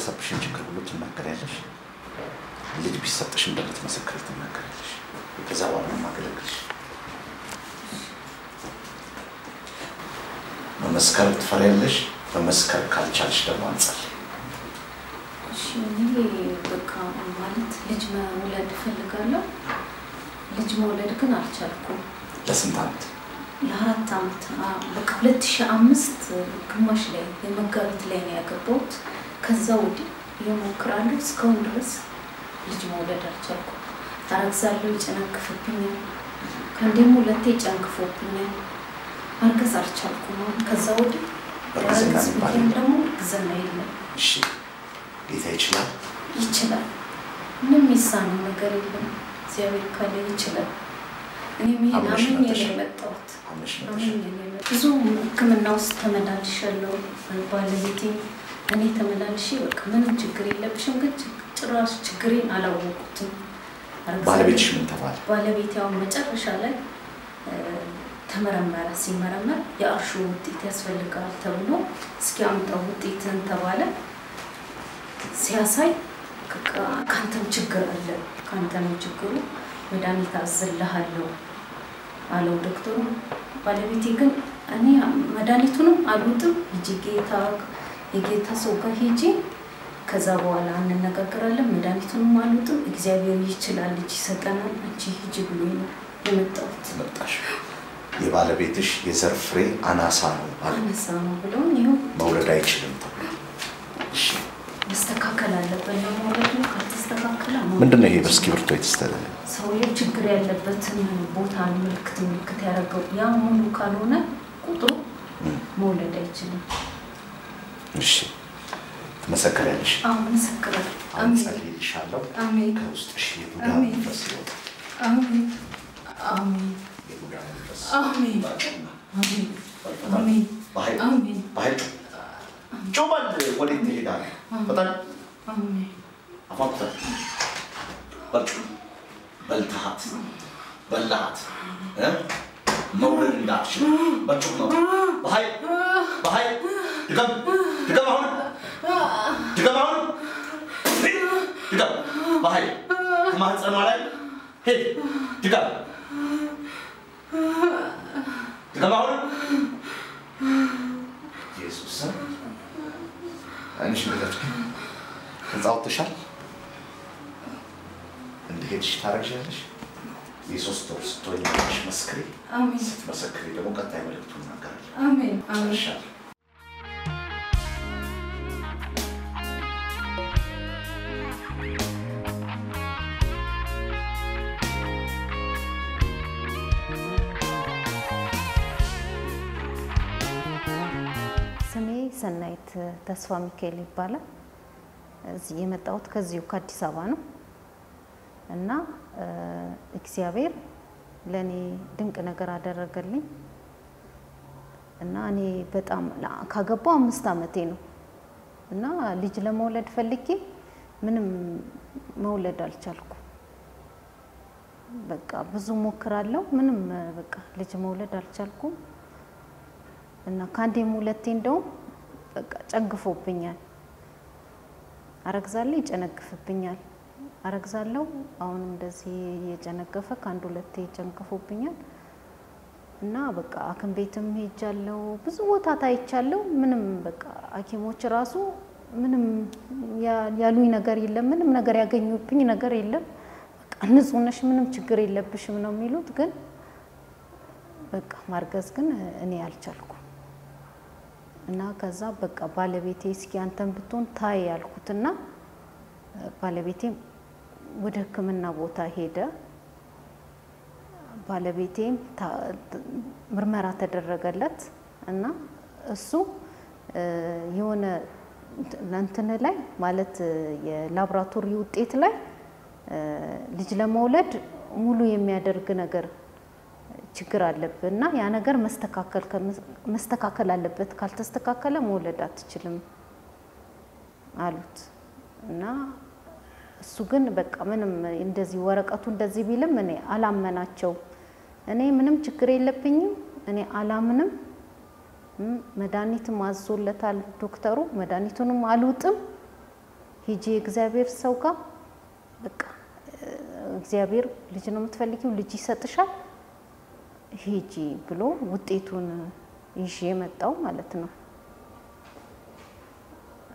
የደረሰብሽን ችግር ሁሉ ትናገሪያለሽ። ልጅ ቢሰጥሽ እንደምትመሰክሪ ትናገሪያለሽ። ከዛ በኋላ ነው የማገለግልሽ። መመስከር ትፈሪያለሽ። መመስከር ካልቻልሽ ደግሞ እኔ በቃ ማለት ልጅ መውለድ እፈልጋለሁ። ልጅ መውለድ ግን አልቻልኩም። ለስንት ዓመት? ለአራት ዓመት አ- በቃ ሁለት ሺህ አምስት ግማሽ ላይ የመጋቢት ላይ ነው ያገባሁት። ከዛ ወዲህ እየሞክራለሁ እስካሁን ድረስ ልጅ መውለድ አልቻልኩም። አረግዛለሁ፣ ይጨነግፍብኛል። ከአንዴም ሁለቴ ጨንግፎብኛል። ማርገዝ አልቻልኩም። አሁን ከዛ ወዲህ ያረግዝ ብዬም? ደግሞ እርግዝና የለም። እሺ ጌታ ይችላል። ይችላል። ምንም የሚሳነው ነገር የለም። እግዚአብሔር ካለ ይችላል። እኔም ይሄን አምኜ ነው የመጣሁት። ብዙ ሕክምና ውስጥ ተመላልሻለሁ። ባለቤቴ እኔ ተመላልሼ በቃ ምንም ችግር የለብሽም፣ ግን ጭራሽ ችግሬን አላወቁትም። ባለቤትሽ ምን ተባለ? ባለቤቴ አሁን መጨረሻ ላይ ተመረመረ። ሲመረመር የአርሾ ውጤት ያስፈልጋል ተብሎ እስኪ አምጣው ውጤትን ተባለ። ሲያሳይ ከአንተም ችግር አለ፣ ከአንተ ነው ችግሩ፣ መድኃኒት አዝልሃለሁ አለው ዶክተሩ። ባለቤቴ ግን እኔ መድኃኒቱንም አልውጥም፣ ሂጂ ጌታ የጌታ ሰው ጋር ሂጂ፣ ከዛ በኋላ እንነጋገራለን። መድኃኒቱንም አልውጥም፣ እግዚአብሔር ይችላል፣ ልጅ ይሰጠናል፣ አንቺ ሂጂ ነው የመጣሁት። መጣሽ። የባለቤትሽ የዘር ፍሬ አናሳ ነው አነሳ ነው ብለውኝ ይኸው መውለድ አይችልም ተብሎ። መስተካከል አለበት ለመውለድ ነው። ካልተስተካከለ ምንድን ነው ይሄ በእስክሪብቶ የተስተለ ሰውየው ችግር ያለበትን ቦታ ምልክት ምልክት ያደረገው ያ ሙሉ ካልሆነ ቁጥሩ መውለድ አይችልም። እሺ ትመሰክሪያለሽ። አሁን ምስክራል። አሁን አሜን ጸልይልሻለሁ። አሜን ከውስጥሽ የቡዳ አሜን። መንፈስ ይወጣል። አሜን አሜን የቡዳ መንፈስ አሜን ባጭና አሜን በጣም አሜን በኃይል አሜን በኃይል ጩህ። ጩህ በል። ወዴት ትሄዳለህ? በጣም አሜን አፏን ክፈት። በል ጩህ። በልተሃት በላሃት እ? መውለድ እንዳትችል በጩህ ነው። በኃይል በኃይል ድገም ድገም አሁን ድገም አሁን። ድገም በኃይል ከማህፀኗ ላይ ሄድ ድገም ድገም አሁን። ኢየሱስ አይንሽ ምለች ህንፃ ወጥተሻል? እንደሄድሽ ታረግዣለሽ የሶስት ወር ስትሆኝ መስክሪ። አሜን። ስትመሰክሪ ደግሞ ቀጣይ መልእክቱ እናገራለን። አሜን ተስፋ ሚካኤል ይባላል። እዚህ የመጣሁት ከዚሁ ከአዲስ አበባ ነው እና እግዚአብሔር ለእኔ ድንቅ ነገር አደረገልኝ እና እኔ በጣም ካገባው አምስት ዓመቴ ነው እና ልጅ ለመውለድ ፈልጌ ምንም መውለድ አልቻልኩም። በቃ ብዙ ሞክራለሁ፣ ምንም በቃ ልጅ መውለድ አልቻልኩም። እና ከአንዴም ሁለቴ እንደውም በቃ ጨንግፎብኛል። አረግዛለሁ፣ ይጨነግፍብኛል። አረግዛለሁ፣ አሁንም እንደዚህ እየጨነገፈ ከአንድ ሁለቴ ጨንግፎብኛል። እና በቃ ሐኪም ቤትም ሄጃለሁ፣ ብዙ ቦታ ታይቻለሁ። ምንም በቃ ሐኪሞች ራሱ ምንም ያሉኝ ነገር የለም፣ ምንም ነገር ያገኙብኝ ነገር የለም። በቃ ንጹህ ነሽ፣ ምንም ችግር የለብሽም ነው የሚሉት። ግን በቃ ማርገዝ ግን እኔ አልቻልኩም። እና ከዛ በቃ ባለቤቴ እስኪ አንተን ብትሆን ታይ ያልኩትና ባለቤቴም ወደ ሕክምና ቦታ ሄደ። ባለቤቴም ምርመራ ተደረገለት እና እሱ የሆነ እንትን ላይ ማለት የላብራቶሪ ውጤት ላይ ልጅ ለመውለድ ሙሉ የሚያደርግ ነገር ችግር አለብህ እና ያ ነገር መስተካከል አለበት፣ ካልተስተካከለ መውለድ አትችልም አሉት እና እሱ ግን በቃ ምንም እንደዚህ ወረቀቱ እንደዚህ ቢልም እኔ አላመናቸው። እኔ ምንም ችግር የለብኝም፣ እኔ አላምንም። መድኃኒትም አዞለታል ዶክተሩ። መድኃኒቱንም አልውጥም፣ ሂጂ የእግዚአብሔር ሰው ጋር በቃ እግዚአብሔር ልጅ ነው የምትፈልጊው፣ ልጅ ይሰጥሻል፣ ሂጂ ብሎ ውጤቱን ይዤ መጣው ማለት ነው።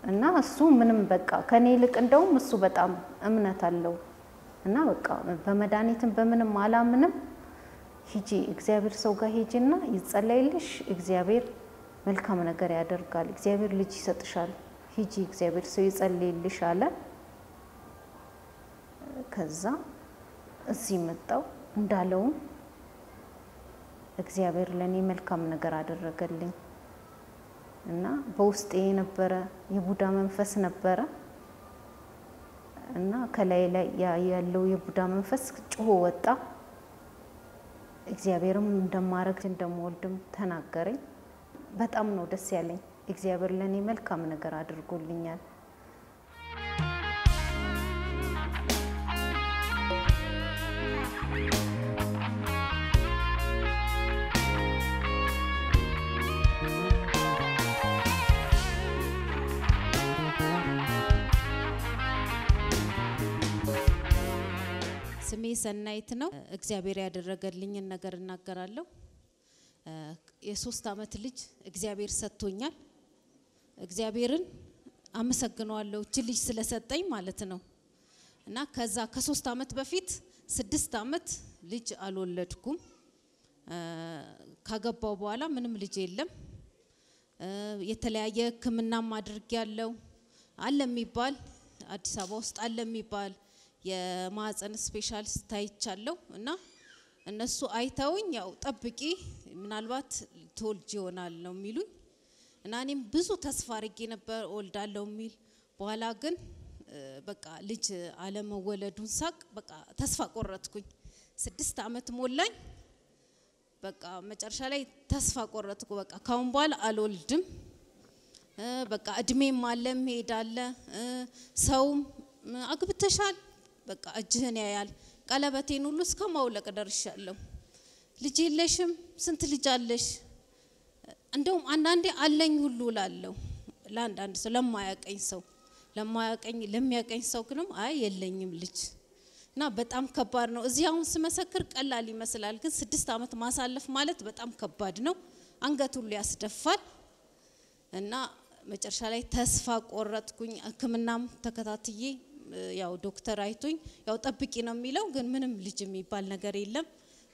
እና እሱ ምንም በቃ ከኔ ይልቅ እንደውም እሱ በጣም እምነት አለው እና በቃ በመድኃኒትም በምንም አላምንም። ሂጂ እግዚአብሔር ሰው ጋር ሂጂና ይጸለይልሽ፣ እግዚአብሔር መልካም ነገር ያደርጋል፣ እግዚአብሔር ልጅ ይሰጥሻል፣ ሂጂ እግዚአብሔር ሰው ይጸልይልሽ አለ። ከዛ እዚህ መጣው እንዳለውም እግዚአብሔር ለእኔ መልካም ነገር አደረገልኝ እና በውስጤ የነበረ የቡዳ መንፈስ ነበረ እና ከላይ ላይ ያለው የቡዳ መንፈስ ጮሆ ወጣ። እግዚአብሔርም እንደማረግ እንደምወልድም ተናገረኝ። በጣም ነው ደስ ያለኝ። እግዚአብሔር ለእኔ መልካም ነገር አድርጎልኛል። ሰናይት ነው። እግዚአብሔር ያደረገልኝን ነገር እናገራለሁ። የሶስት አመት ልጅ እግዚአብሔር ሰጥቶኛል። እግዚአብሔርን አመሰግነዋለሁ እች ልጅ ስለሰጠኝ ማለት ነው። እና ከዛ ከሶስት አመት በፊት ስድስት አመት ልጅ አልወለድኩም። ካገባው በኋላ ምንም ልጅ የለም። የተለያየ ሕክምናም አድርጌ ያለው አለ የሚባል አዲስ አበባ ውስጥ አለ የሚባል የማህፀን ስፔሻሊስት ታይቻለሁ እና እነሱ አይተውኝ ያው ጠብቂ ምናልባት ትወልጅ ይሆናል ነው የሚሉኝ እና እኔም ብዙ ተስፋ አድርጌ ነበር እወልዳለሁ የሚል በኋላ ግን በቃ ልጅ አለመወለዱን ሳቅ በቃ ተስፋ ቆረጥኩኝ። ስድስት አመት ሞላኝ። በቃ መጨረሻ ላይ ተስፋ ቆረጥኩ። በቃ ካሁን በኋላ አልወልድም። በቃ እድሜም አለ መሄድ አለ ሰውም አግብተሻል በቃ እጅህን ያያል። ቀለበቴን ሁሉ እስከ ማውለቅ ደርሻለሁ። ልጅ የለሽም? ስንት ልጅ አለሽ? እንደውም አንዳንዴ አለኝ ሁሉ ላለሁ ለአንዳንድ ሰው ለማያቀኝ ሰው ለማያቀኝ ለሚያቀኝ ሰው ግንም አይ የለኝም ልጅ እና በጣም ከባድ ነው። እዚህ አሁን ስመሰክር ቀላል ይመስላል፣ ግን ስድስት ዓመት ማሳለፍ ማለት በጣም ከባድ ነው። አንገት ሁሉ ያስደፋል እና መጨረሻ ላይ ተስፋ ቆረጥኩኝ። ሕክምናም ተከታትዬ ያው ዶክተር አይቶኝ ያው ጠብቂ ነው የሚለው፣ ግን ምንም ልጅ የሚባል ነገር የለም።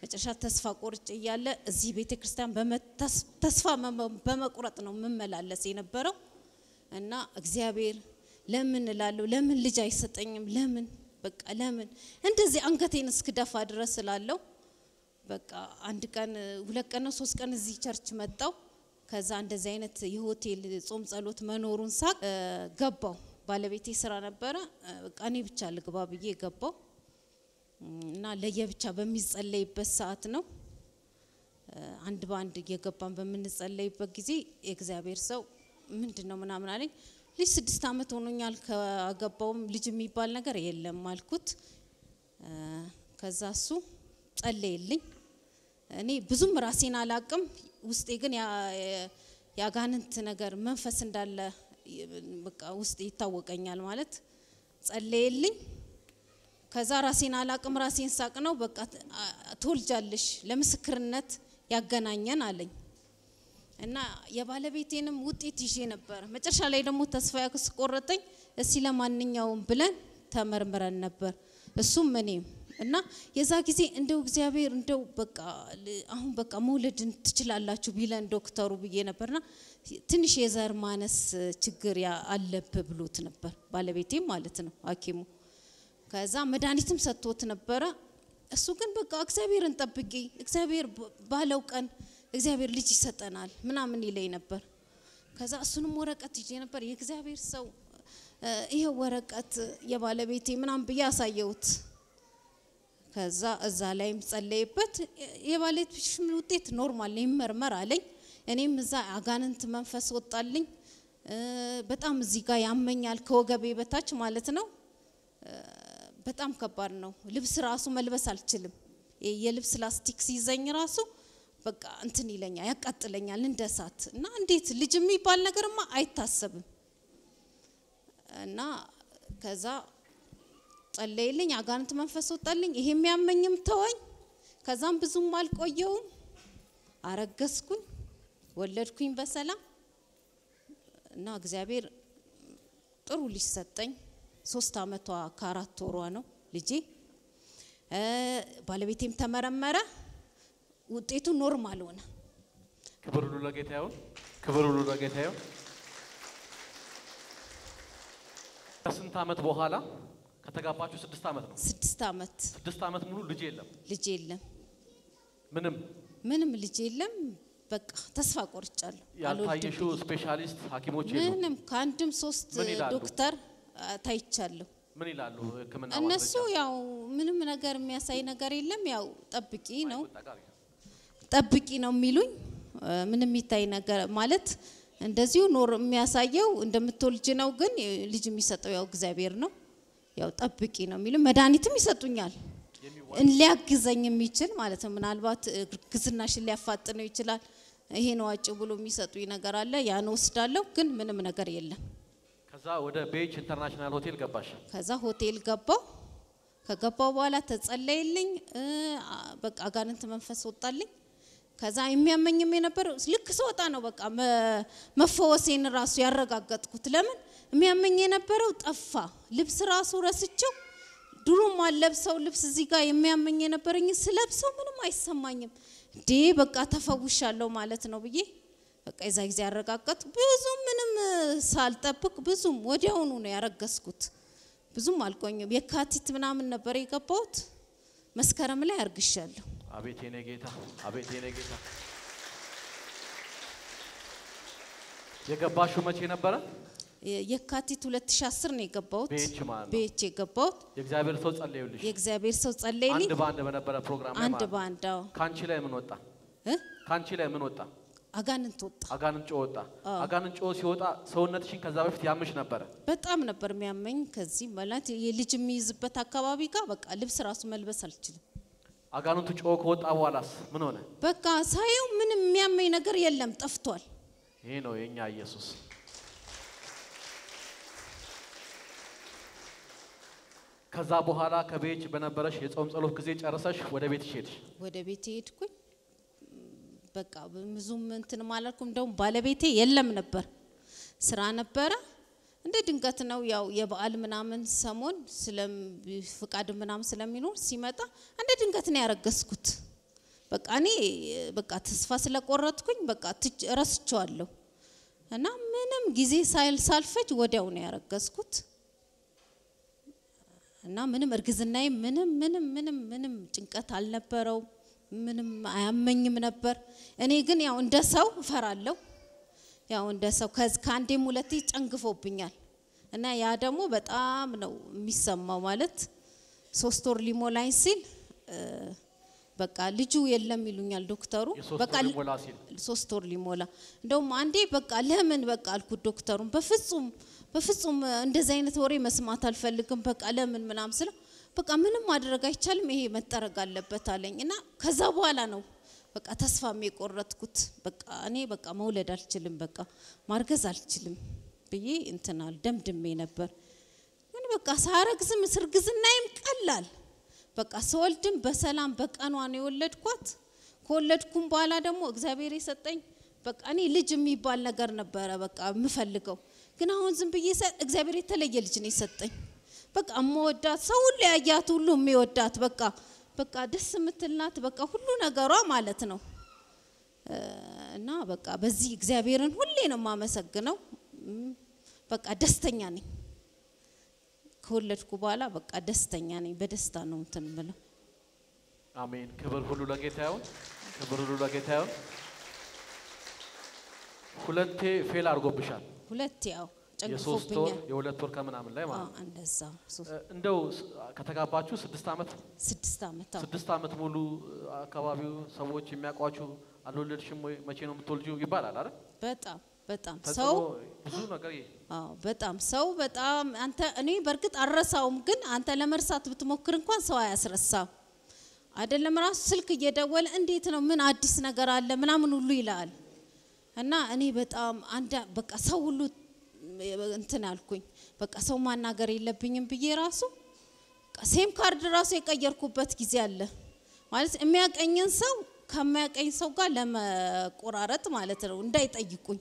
መጨረሻ ተስፋ ቆርጭ እያለ እዚህ ቤተ ክርስቲያን ተስፋ በመቁረጥ ነው የምመላለስ የነበረው እና እግዚአብሔር ለምን እላለሁ፣ ለምን ልጅ አይሰጠኝም? ለምን በቃ ለምን እንደዚህ አንገቴን እስክደፋ ድረስ እላለሁ። በቃ አንድ ቀን ሁለት ቀን ነው ሶስት ቀን እዚህ ቸርች መጣው። ከዛ እንደዚህ አይነት የሆቴል ጾም ጸሎት መኖሩን ሳቅ ገባው። ባለቤቴ ስራ ነበረ። በቃ እኔ ብቻ ልግባ ብዬ ገባው እና ለየብቻ በሚጸለይበት ሰዓት ነው አንድ በአንድ እየገባን በምንጸለይበት ጊዜ የእግዚአብሔር ሰው ምንድን ነው ምናምን አለኝ። ልጅ ስድስት ዓመት ሆኖኛል ከገባውም ልጅ የሚባል ነገር የለም አልኩት። ከዛ እሱ ጸለየልኝ። እኔ ብዙም ራሴን አላቅም፣ ውስጤ ግን የአጋንንት ነገር መንፈስ እንዳለ በቃ ውስጤ ይታወቀኛል ማለት ጸለየልኝ። ከዛ ራሴን አላቅም፣ ራሴን ሳቅ ነው በቃ ትወልጃለሽ፣ ለምስክርነት ያገናኘን አለኝ እና የባለቤቴንም ውጤት ይዤ ነበር። መጨረሻ ላይ ደግሞ ተስፋ ያስቆረጠኝ እስቲ ለማንኛውም ብለን ተመርምረን ነበር እሱም እኔም እና የዛ ጊዜ እንደው እግዚአብሔር እንደው በቃ አሁን በቃ መውለድ ትችላላችሁ ቢለን ዶክተሩ ብዬ ነበርና ትንሽ የዘር ማነስ ችግር አለብ ብሎት ነበር ባለቤቴም ማለት ነው ሐኪሙ ከዛ መድኃኒትም ሰጥቶት ነበረ። እሱ ግን በቃ እግዚአብሔርን ጠብቂ፣ እግዚአብሔር ባለው ቀን እግዚአብሔር ልጅ ይሰጠናል ምናምን ይለኝ ነበር። ከዛ እሱንም ወረቀት ይዤ ነበር። የእግዚአብሔር ሰው ይሄ ወረቀት የባለቤቴ ምናምን ብዬ አሳየሁት። ከዛ እዛ ላይም ጸለይበት። የባለቤትሽም ውጤት normal ይመርመር አለኝ። እኔም እዛ አጋንንት መንፈስ ወጣልኝ። በጣም እዚህ ጋር ያመኛል ከወገቤ በታች ማለት ነው። በጣም ከባድ ነው። ልብስ ራሱ መልበስ አልችልም። የልብስ ላስቲክ ሲይዘኝ ራሱ በቃ እንትን ይለኛል፣ ያቃጥለኛል እንደ እሳት እና እንዴት ልጅ የሚባል ነገርማ አይታሰብም። እና ከዛ ጸለይልኝ፣ አጋንንት መንፈስ ወጣልኝ። ይሄ የሚያመኝም ተወኝ። ከዛም ብዙም አልቆየውም፣ አረገዝኩኝ፣ ወለድኩኝ በሰላም እና እግዚአብሔር ጥሩ ልጅ ሰጠኝ። ሶስት አመቷ ከአራት ወሯ ነው ልጄ። ባለቤቴም ተመረመረ፣ ውጤቱ normal ሆነ። ክብር ሁሉ ለጌታ ይሁን። ክብር ሁሉ ለጌታ ይሁን። ከስንት ዓመት በኋላ ከተጋባችሁ? ስድስት ዓመት ነው። ስድስት አመት ስድስት ዓመት ሙሉ ልጅ የለም ልጅ የለም፣ ምንም ምንም ልጅ የለም። በቃ ተስፋ ቆርጫለሁ። ያልታየሽው specialist ሐኪሞች ምንም ከአንድም ሶስት? ዶክተር ታይቻለሁ። ምን ይላሉ? ሕክምና እነሱ? ያው ምንም ነገር የሚያሳይ ነገር የለም። ያው ጠብቂ ነው ጠብቂ ነው የሚሉኝ። ምንም የሚታይ ነገር ማለት እንደዚሁ ኖር የሚያሳየው እንደምትወልጅ ነው። ግን ልጅ የሚሰጠው ያው እግዚአብሔር ነው። ያው ጠብቂ ነው የሚሉኝ። መድኃኒትም ይሰጡኛል ሊያግዘኝ የሚችል ማለት ነው። ምናልባት እርግዝናሽን ሊያፋጥነው ይችላል። ይሄን ዋጭ ብሎ የሚሰጡኝ ነገር አለ። ያን ወስዳለሁ። ግን ምንም ነገር የለም። ከዛ ወደ ቤች ኢንተርናሽናል ሆቴል ገባሽ። ከዛ ሆቴል ገባው። ከገባው በኋላ ተጸለይልኝ። በቃ አጋንንት መንፈስ ወጣልኝ። ከዛ የሚያመኝም የነበረው ልክ ስወጣ ነው በቃ መፈወሴን ራሱ ያረጋገጥኩት። ለምን የሚያመኝ የነበረው ጠፋ። ልብስ ራሱ ረስቸው ድሮም አለብሰው ልብስ እዚህ ጋር የሚያመኝ የነበረኝ ስለብሰው ምንም አይሰማኝም። ዴ በቃ ተፈውሻለሁ ማለት ነው ብዬ በቃ የዛ ጊዜ ያረጋገጥኩ። ብዙም ምንም ሳልጠብቅ ብዙም ወዲያውኑ ነው ያረገዝኩት። ብዙም አልቆኝም። የካቲት ምናምን ነበር የገባሁት። መስከረም ላይ አርግሻለሁ። አቤት የኔ ጌታ፣ አቤት የኔ ጌታ። የገባሽው መቼ ነበረ? የካቲት 2010 ነው የገባሁት። ቤች የገባሁት የእግዚአብሔር ሰው ጸለዩልሽ። የእግዚአብሔር ሰው ጸለይልኝ። አንድ በአንድ በነበረ ፕሮግራም ላይ አንድ በአንድ አዎ። ከአንቺ ላይ ምን ወጣ? ከአንቺ ላይ ምን ወጣ? አጋንንት ወጣ። አጋንንት ጮ ወጣ። አጋንንት ጮ ሲወጣ ሰውነትሽን ከዛ በፊት ያምሽ ነበረ። በጣም ነበር የሚያመኝ። ከዚህ ማለት የልጅ የሚይዝበት አካባቢ ጋር በቃ ልብስ ራሱ መልበስ አልችልም። አጋንንቱ ጮ ከወጣ በኋላስ ምን ሆነ? በቃ ሳየው ምንም የሚያመኝ ነገር የለም፣ ጠፍቷል። ይሄ ነው የኛ ኢየሱስ። ከዛ በኋላ ከቤች በነበረሽ የጾም ጸሎት ጊዜ ጨርሰሽ ወደ ቤትሽ ሄድሽ። ወደ ቤቴ ሄድኩኝ። በቃ ብዙም እንትን አላልኩም። እንደውም ባለቤቴ የለም ነበር፣ ስራ ነበረ። እንደ ድንገት ነው ያው የበዓል ምናምን ሰሞን ፍቃድ ምናምን ስለሚኖር ሲመጣ እንደ ድንገት ነው ያረገዝኩት። በቃ እኔ በቃ ተስፋ ስለቆረጥኩኝ በቃ ረስቼዋለሁ እና ምንም ጊዜ ሳይል ሳልፈጅ ወዲያው ነው ያረገዝኩት። እና ምንም እርግዝናዬ ምንም ምንም ምንም ምንም ጭንቀት አልነበረው። ምንም አያመኝም ነበር። እኔ ግን ያው እንደ ሰው እፈራለሁ። ያው እንደ ሰው ከአንዴም ሁለቴ ጨንግፎብኛል እና ያ ደግሞ በጣም ነው የሚሰማው። ማለት ሶስት ወር ሊሞላኝ ሲል በቃ ልጁ የለም ይሉኛል ዶክተሩ። በቃ ወር ሊሞላ ሲል። ሶስት ወር ሊሞላ። እንደውም አንዴ በቃ ለምን በቃ አልኩት ዶክተሩን። በፍጹም በፍጹም እንደዚህ አይነት ወሬ መስማት አልፈልግም በቃ ለምን ምናም ስለው በቃ ምንም ማድረግ አይቻልም ይሄ መጠረግ አለበት አለኝ። እና ከዛ በኋላ ነው በቃ ተስፋም የቆረጥኩት። በቃ እኔ በቃ መውለድ አልችልም በቃ ማርገዝ አልችልም ብዬ እንትናል ደምድሜ ነበር። ግን በቃ ሳረግዝም እርግዝናዬም ቀላል በቃ ስወልድም በሰላም በቀኗ ነው የወለድኳት። ከወለድኩም በኋላ ደግሞ እግዚአብሔር የሰጠኝ በቃ እኔ ልጅ የሚባል ነገር ነበረ በቃ የምፈልገው። ግን አሁን ዝም ብዬ እግዚአብሔር የተለየ ልጅ ነው የሰጠኝ። በቃ የምወዳት ሰው ሁሉ ያያት ሁሉ የሚወዳት በቃ በቃ ደስ የምትልናት በቃ ሁሉ ነገሯ ማለት ነው። እና በቃ በዚህ እግዚአብሔርን ሁሌ ነው የማመሰግነው። በቃ ደስተኛ ነኝ። ከወለድኩ በኋላ በቃ ደስተኛ ነኝ። በደስታ ነው እንትን ምለው። አሜን። ክብር ሁሉ ለጌታ ይሁን። ክብር ሁሉ ለጌታ ይሁን። ሁለቴ ፌል አድርጎብሻል። ሁለት ያው የሶስት ወር የሁለት ወር ከምናምን ላይ ማለት እንደዛ እንደው ከተጋባችሁ ስድስት ዓመት ስድስት ዓመት ስድስት ዓመት ሙሉ አካባቢው ሰዎች የሚያውቋችሁ አልወለድሽም ወይ መቼ ነው የምትወልጂው ይባላል አይደል? በጣም በጣም ሰው ብዙ ነገር በጣም ሰው በጣም አንተ እኔ በእርግጥ አልረሳውም፣ ግን አንተ ለመርሳት ብትሞክር እንኳን ሰው አያስረሳም። አይደለም ራሱ ስልክ እየደወለ እንዴት ነው ምን አዲስ ነገር አለ ምናምን ሁሉ ይላል። እና እኔ በጣም አንድ በቃ ሰው ሁሉ እንትን አልኩኝ። በቃ ሰው ማናገር የለብኝም ብዬ ራሱ ሴም ካርድ ራሱ የቀየርኩበት ጊዜ አለ። ማለት የሚያቀኝን ሰው ከማያቀኝ ሰው ጋር ለመቆራረጥ ማለት ነው። እንዳይጠይቁኝ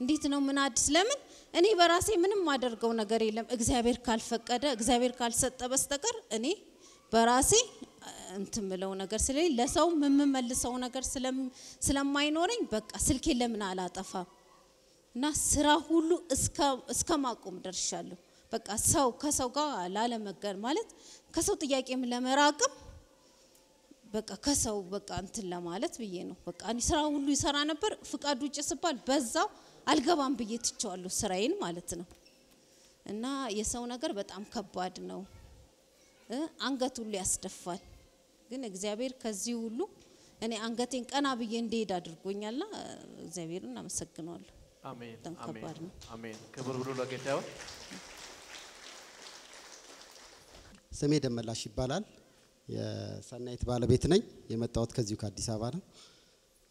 እንዴት ነው ምን አዲስ ለምን እኔ በራሴ ምንም ማደርገው ነገር የለም። እግዚአብሔር ካልፈቀደ እግዚአብሔር ካልሰጠ በስተቀር እኔ በራሴ እንትን ምለው ነገር ስለሌለ ለሰው የምመልሰው ነገር ስለማይኖረኝ በቃ ስልኬ ለምን አላጠፋም እና ስራ ሁሉ እስከ- ማቆም ደርሻለሁ። በቃ ሰው ከሰው ጋር ላለመገር ማለት ከሰው ጥያቄም ለመራቅም በቃ ከሰው በቃ እንትን ለማለት ብዬ ነው። በቃ ስራ ሁሉ ይሰራ ነበር። ፍቃድ ውጭ ስባል በዛው አልገባም ብዬ ትቼዋለሁ ስራዬን ማለት ነው። እና የሰው ነገር በጣም ከባድ ነው እ አንገት ሁሉ ያስደፋል። ግን እግዚአብሔር ከዚህ ሁሉ እኔ አንገቴን ቀና ብዬ እንድሄድ አድርጎኛልና እግዚአብሔርን አመሰግነዋለሁ። አሜን በጣም አሜን ከባድ ነው። አሜን። ክብር ሁሉ ለጌታ ይሁን። ስሜ ደመላሽ ይባላል። የሰናይት ባለቤት ነኝ። የመጣሁት ከዚሁ ከአዲስ አበባ ነው።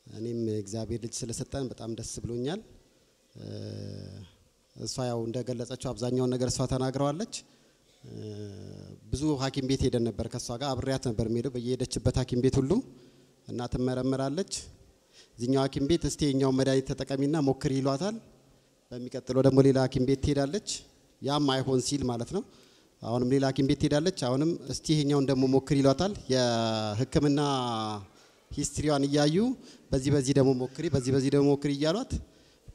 እኔም እግዚአብሔር ልጅ ስለሰጠን በጣም ደስ ብሎኛል። እሷ ያው እንደገለጸችው አብዛኛውን ነገር እሷ ተናግረዋለች። ብዙ ሐኪም ቤት ሄደን ነበር ከእሷ ጋር አብሬያት ነበር የሚሄደው በየሄደችበት ሐኪም ቤት ሁሉ እና ትመረመራለች። እዚኛው ሐኪም ቤት እስቲ የኛውን መድኃኒት ተጠቀሚና ሞክሪ ይሏታል። በሚቀጥለው ደግሞ ሌላ ሐኪም ቤት ትሄዳለች። ያም አይሆን ሲል ማለት ነው። አሁንም ሌላ ሐኪም ቤት ትሄዳለች። አሁንም እስቲ ይሄኛውን ደግሞ ሞክር ይሏታል። የሕክምና history ዋን እያዩ በዚህ በዚህ ደግሞ ሞክሪ፣ በዚህ በዚህ ደግሞ ሞክሪ እያሏት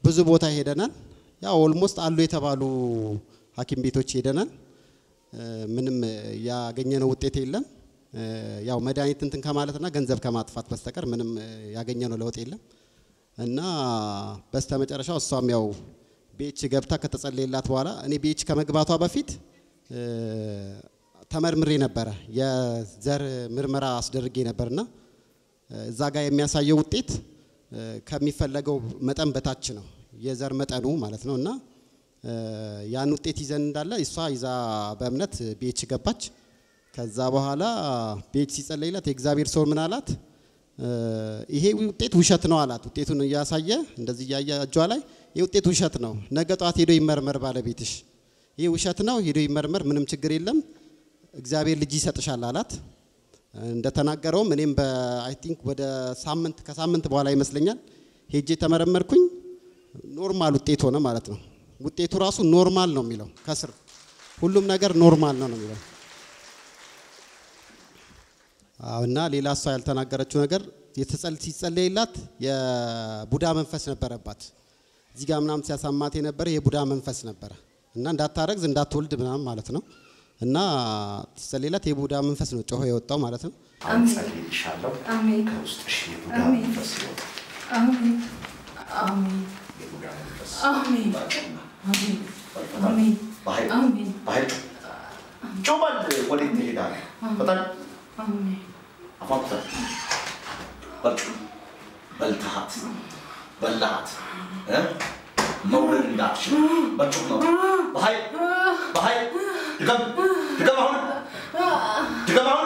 ብዙ ቦታ ሄደናል። ያው almost አሉ የተባሉ ሐኪም ቤቶች ሄደናል። ምንም ያገኘነው ውጤት የለም። ያው መድኃኒት እንትን ከማለትና ገንዘብ ከማጥፋት በስተቀር ምንም ያገኘነው ለውጥ የለም እና በስተ መጨረሻው እሷም ያው ቤች ገብታ ከተጸለየላት በኋላ እኔ ቤች ከመግባቷ በፊት ተመርምሬ ነበረ። የዘር ምርመራ አስደርጌ ነበርና እዛ ጋር የሚያሳየው ውጤት ከሚፈለገው መጠን በታች ነው፣ የዘር መጠኑ ማለት ነው። እና ያን ውጤት ይዘን እንዳለ እሷ ይዛ በእምነት ቤች ገባች። ከዛ በኋላ ቤች ሲጸለይላት የእግዚአብሔር ሰው ምን አላት? ይሄ ውጤት ውሸት ነው አላት። ውጤቱን እያሳየ እንደዚህ እያየ እጇ ላይ ይህ ውጤት ውሸት ነው፣ ነገ ጠዋት ሄዶ ይመርመር ባለቤትሽ። ይህ ውሸት ነው፣ ሄዶ ይመርመር፣ ምንም ችግር የለም፣ እግዚአብሔር ልጅ ይሰጥሻል አላት። እንደተናገረውም እኔም በ I think ወደ ሳምንት ከሳምንት በኋላ ይመስለኛል ሄጄ ተመረመርኩኝ። normal ውጤት ሆነ ማለት ነው። ውጤቱ ራሱ normal ነው የሚለው ከስር ሁሉም ነገር normal ነው ነው የሚለው አዎ እና ሌላ እሷ ያልተናገረችው ነገር የተጸል ሲጸለይላት የቡዳ መንፈስ ነበረባት። እዚህ ጋር ምናምን ሲያሳማት የነበረ የቡዳ መንፈስ ነበረ እና እንዳታረግዝ እንዳትወልድ ምናምን ማለት ነው። እና ሲጸለይላት የቡዳ መንፈስ ነው ጮሆ የወጣው ማለት ነው። ጸልይልሻለሁ። አሜን። ከውስጥሽ የቡዳ አሜን። መንፈስ ይወጣል። አሜን አሜን የቡዳ መንፈስ አሜን በአጭና አሜን በፈጣን አሜን በኃይል አሜን በኃይል ጩህ በል። ወዴት ትሄዳለህ? ፈጠን አሜን አፏን ክፈት። በል ጩህ። በልተሃት በላሃት እ? መውለድ እንዳትችል በጩህ ነው። በኃይል በኃይል ድገም ድገም አሁን ድገም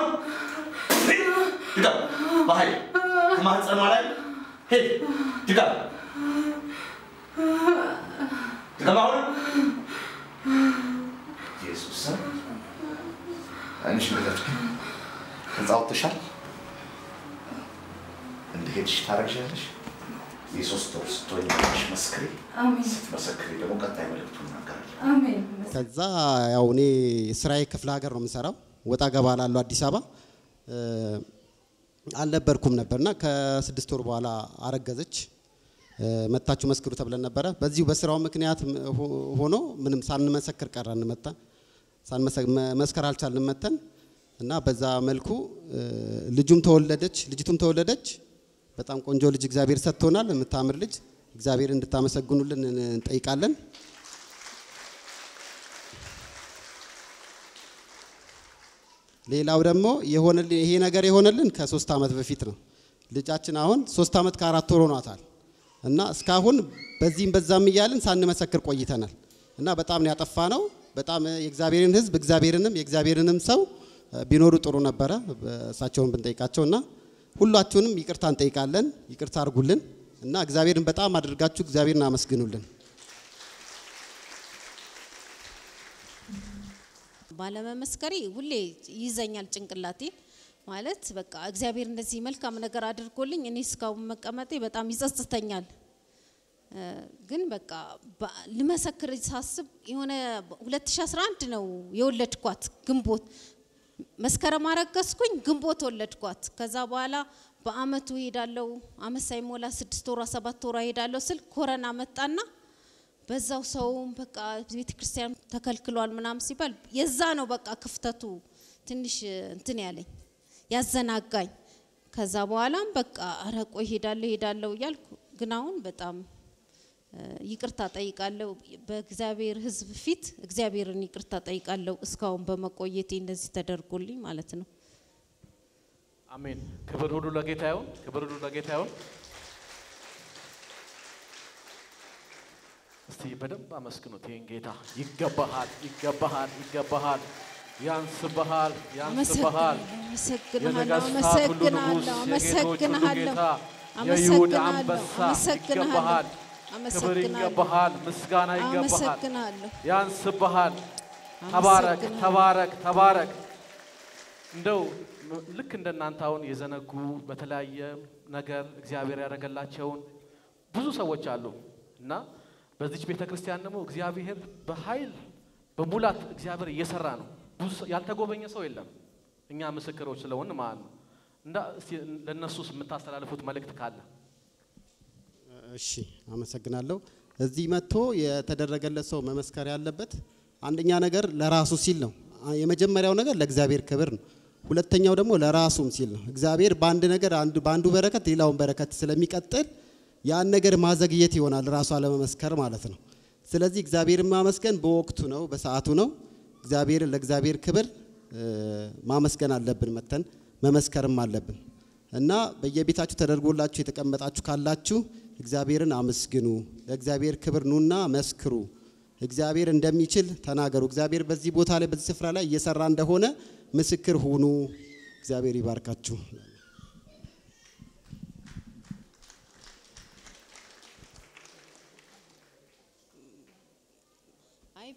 አሁን ኢየሱስ አይንሽ ምልክት ህንፃ ወጥተሻል? እንደሄድሽ ታረግሻለሽ የሶስት ወር ስትሆኝ ሄደሽ መስክሪ አሜን። ስትመሰክሪ ደግሞ ቀጣይ መልእክቱን እናገራለን አሜን። ከዛ ያው እኔ ስራዬ ክፍለ ሀገር ነው የምሰራው። ወጣ ገባ ላለው አዲስ አበባ። አልነበርኩም ነበርና ከስድስት ወር በኋላ አረገዘች። መታችሁ መስክሩ ተብለን ነበረ። በዚሁ በስራው ምክንያት ሆኖ ምንም ሳንመሰክር ቀረን መጣን። መስከር አልቻልንም መተን እና በዛ መልኩ ልጁም ተወለደች፣ ልጅቱም ተወለደች። በጣም ቆንጆ ልጅ እግዚአብሔር ሰጥቶናል፣ የምታምር ልጅ። እግዚአብሔር እንድታመሰግኑልን እንጠይቃለን። ሌላው ደግሞ ይሄ ነገር የሆነልን ከሶስት ዓመት በፊት ነው። ልጃችን አሁን ሶስት ዓመት ከአራት ወር ሆኗታል እና እስካሁን በዚህም በዛም እያልን ሳንመሰክር ቆይተናል እና በጣም ነው ያጠፋ ነው። በጣም የእግዚአብሔርን ሕዝብ እግዚአብሔርንም የእግዚአብሔርንም ሰው ቢኖሩ ጥሩ ነበረ እሳቸውን ብንጠይቃቸው እና ሁላችሁንም ይቅርታ እንጠይቃለን። ይቅርታ አድርጉልን እና እግዚአብሔርን በጣም አድርጋችሁ እግዚአብሔርን አመስግኑልን። ባለመመስከሬ ሁሌ ይዘኛል ጭንቅላቴ ማለት በቃ እግዚአብሔር እንደዚህ መልካም ነገር አድርጎልኝ እኔ እስካሁን መቀመጤ በጣም ይጸጽተኛል። ግን በቃ ልመሰክር ሳስብ የሆነ 2011 ነው የወለድኳት ግንቦት መስከረም አረገዝኩኝ ግንቦት ወለድኳት። ከዛ በኋላ በአመቱ ሄዳለው አመት ሳይሞላ ስድስት ወሯ ሰባት ወሯ ሄዳለሁ ስል ኮረና መጣና በዛው ሰውም በቃ ቤተ ክርስቲያን ተከልክሏል ምናምን ሲባል የዛ ነው በቃ ክፍተቱ ትንሽ እንትን ያለኝ ያዘናጋኝ። ከዛ በኋላም በቃ ኧረ ቆይ ሄዳለሁ ሄዳለሁ እያልኩ ግን አሁን በጣም ይቅርታ ጠይቃለሁ። በእግዚአብሔር ሕዝብ ፊት እግዚአብሔርን ይቅርታ ጠይቃለሁ እስካሁን በመቆየቴ እንደዚህ ተደርጎልኝ ማለት ነው። አሜን። ክብር ሁሉ ለጌታ ይሁን። ክብር ሁሉ ለጌታ ይሁን። እስቲ በደንብ አመስግኑት ይህን ጌታ። ይገባሃል፣ ይገባሃል፣ ይገባሃል፣ ያንስብሃል፣ ያንስብሃል። የነገስታት ሁሉ ንጉሥ፣ የጌቶች ሁሉ ጌታ፣ የይሁዳ አንበሳ ይገባሃል። ክብር ይገባሃል፣ ምስጋና ይገባሃል፣ ያንስብሃል። ተባረክ፣ ተባረክ፣ ተባረክ። እንደው ልክ እንደናንተ አሁን የዘነጉ በተለያየ ነገር እግዚአብሔር ያደረገላቸውን ብዙ ሰዎች አሉ እና በዚች ቤተ ክርስቲያን ደግሞ እግዚአብሔር በኃይል በሙላት እግዚአብሔር እየሰራ ነው። ብዙ ያልተጎበኘ ሰው የለም። እኛ ምስክሮች ስለሆን ማለት ነው። እስቲ ለእነሱስ የምታስተላልፉት መልእክት ካለ እሺ አመሰግናለሁ። እዚህ መጥቶ የተደረገለት ሰው መመስከር ያለበት አንደኛ ነገር ለራሱ ሲል ነው። የመጀመሪያው ነገር ለእግዚአብሔር ክብር ነው። ሁለተኛው ደግሞ ለራሱም ሲል ነው። እግዚአብሔር በአንድ ነገር አንዱ በአንዱ በረከት ሌላውን በረከት ስለሚቀጥል ያን ነገር ማዘግየት ይሆናል ራሱ አለመመስከር ማለት ነው። ስለዚህ እግዚአብሔርን ማመስገን በወቅቱ ነው፣ በሰዓቱ ነው። እግዚአብሔርን ለእግዚአብሔር ክብር ማመስገን አለብን፣ መተን መመስከርም አለብን እና በየቤታችሁ ተደርጎላችሁ የተቀመጣችሁ ካላችሁ እግዚአብሔርን አመስግኑ። ለእግዚአብሔር ክብር ኑና መስክሩ። እግዚአብሔር እንደሚችል ተናገሩ። እግዚአብሔር በዚህ ቦታ ላይ በዚህ ስፍራ ላይ እየሰራ እንደሆነ ምስክር ሁኑ። እግዚአብሔር ይባርካችሁ።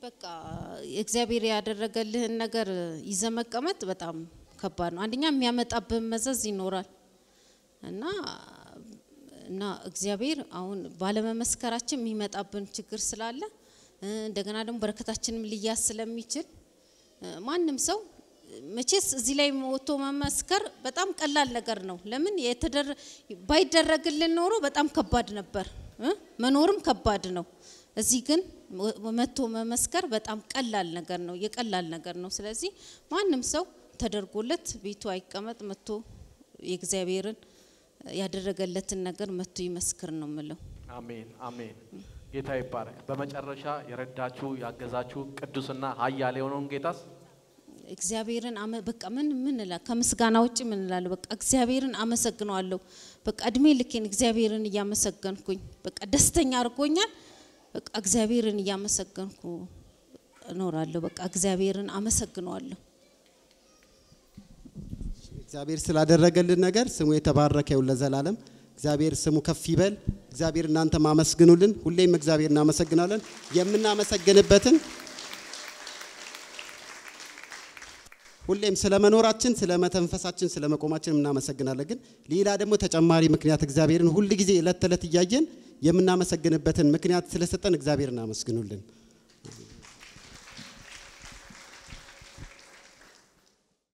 በቃ እግዚአብሔር ያደረገልህን ነገር ይዘ መቀመጥ በጣም ከባድ ነው። አንደኛ የሚያመጣብን መዘዝ ይኖራል እና እና እግዚአብሔር አሁን ባለመመስከራችን የሚመጣብን ችግር ስላለ እንደገና ደግሞ በረከታችንም ሊያዝ ስለሚችል ማንም ሰው መቼስ እዚህ ላይ ወጥቶ መመስከር በጣም ቀላል ነገር ነው። ለምን ባይደረግልን ኖሮ በጣም ከባድ ነበር? መኖርም ከባድ ነው። እዚህ ግን መጥቶ መመስከር በጣም ቀላል ነገር ነው፣ የቀላል ነገር ነው። ስለዚህ ማንም ሰው ተደርጎለት ቤቱ አይቀመጥ፣ መጥቶ የእግዚአብሔርን ያደረገለትን ነገር መጥቶ ይመስክር ነው የምለው። አሜን አሜን። ጌታ ይባረክ። በመጨረሻ የረዳችሁ ያገዛችሁ ቅዱስና ኃያል የሆነውን ጌታስ እግዚአብሔርን አመ በቃ ምን ምን እላ ከምስጋና ውጭ ምን እላለሁ? በቃ እግዚአብሔርን አመሰግነዋለሁ። በቃ እድሜ ልኬን እግዚአብሔርን እያመሰገንኩኝ በቃ ደስተኛ አድርጎኛል። በቃ እግዚአብሔርን እያመሰገንኩ እኖራለሁ። በቃ እግዚአብሔርን አመሰግነዋለሁ። እግዚአብሔር ስላደረገልን ነገር ስሙ የተባረከ ይሁን ለዘላለም። እግዚአብሔር ስሙ ከፍ ይበል። እግዚአብሔር እናንተም አመስግኑልን። ሁሌም እግዚአብሔር እናመሰግናለን። የምናመሰግንበትን ሁሌም ስለ መኖራችን፣ ስለ መተንፈሳችን፣ ስለ መቆማችን እናመሰግናለን። ግን ሌላ ደግሞ ተጨማሪ ምክንያት እግዚአብሔርን ሁል ጊዜ ዕለት ተዕለት እያየን የምናመሰግንበትን ምክንያት ስለሰጠን እግዚአብሔር እናመስግኑልን።